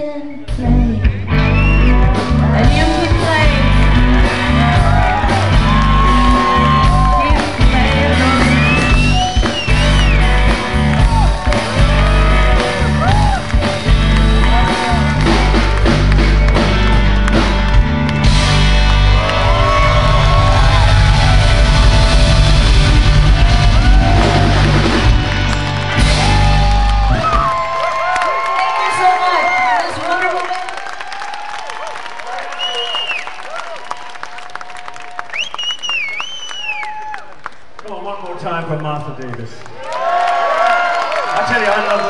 can play. One more time for Martha Davis. I tell you, I love.